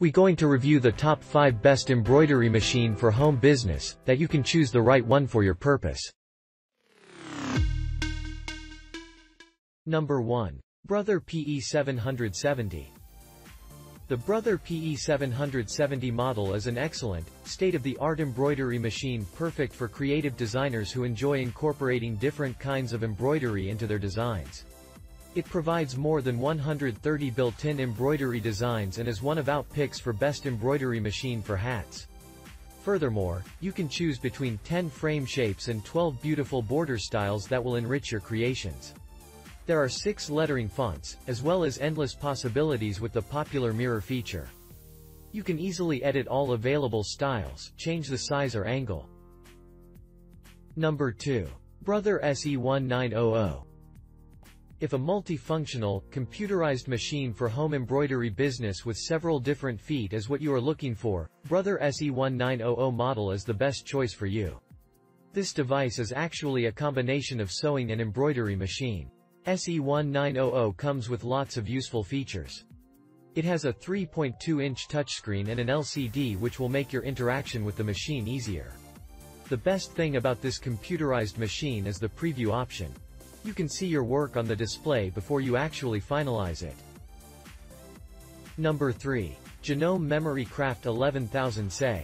We going to review the top 5 best embroidery machine for home business, that you can choose the right one for your purpose. Number 1. Brother PE 770. The Brother PE 770 model is an excellent, state-of-the-art embroidery machine perfect for creative designers who enjoy incorporating different kinds of embroidery into their designs. It provides more than 130 built-in embroidery designs and is one of Outpicks for best embroidery machine for hats. Furthermore, you can choose between 10 frame shapes and 12 beautiful border styles that will enrich your creations. There are six lettering fonts, as well as endless possibilities with the popular mirror feature. You can easily edit all available styles, change the size or angle. Number 2. Brother SE1900 if a multifunctional, computerized machine for home embroidery business with several different feet is what you are looking for, Brother SE1900 model is the best choice for you. This device is actually a combination of sewing and embroidery machine. SE1900 comes with lots of useful features. It has a 3.2-inch touchscreen and an LCD which will make your interaction with the machine easier. The best thing about this computerized machine is the preview option. You can see your work on the display before you actually finalize it. Number 3. Janome Memory Craft 11000 SE.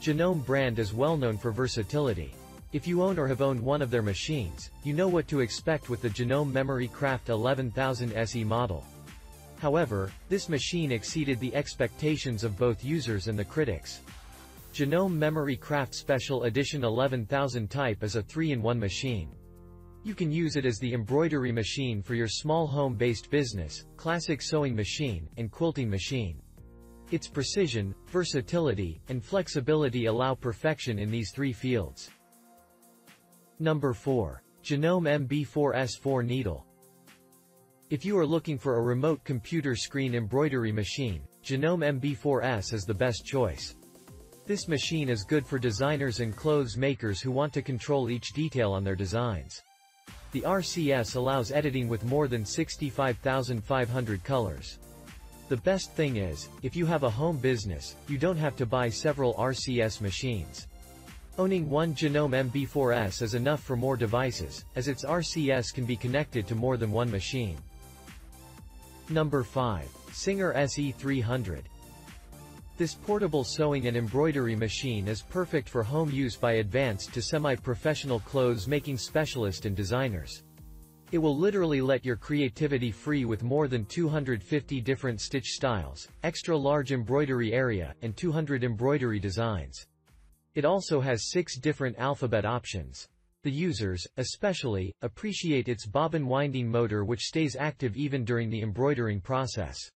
Janome brand is well known for versatility. If you own or have owned one of their machines, you know what to expect with the Janome Memory Craft 11000 SE model. However, this machine exceeded the expectations of both users and the critics. Janome Memory Craft Special Edition 11000 Type is a 3-in-1 machine. You can use it as the embroidery machine for your small home-based business, classic sewing machine, and quilting machine. Its precision, versatility, and flexibility allow perfection in these three fields. Number 4. Janome MB4S4 Needle. If you are looking for a remote computer screen embroidery machine, Janome MB4S is the best choice. This machine is good for designers and clothes makers who want to control each detail on their designs. The RCS allows editing with more than 65,500 colors. The best thing is, if you have a home business, you don't have to buy several RCS machines. Owning one Janome MB4S is enough for more devices, as its RCS can be connected to more than one machine. Number 5. Singer SE300. This portable sewing and embroidery machine is perfect for home use by advanced to semi-professional clothes making specialists and designers. It will literally let your creativity free with more than 250 different stitch styles, extra large embroidery area, and 200 embroidery designs. It also has six different alphabet options. The users, especially, appreciate its bobbin winding motor which stays active even during the embroidering process.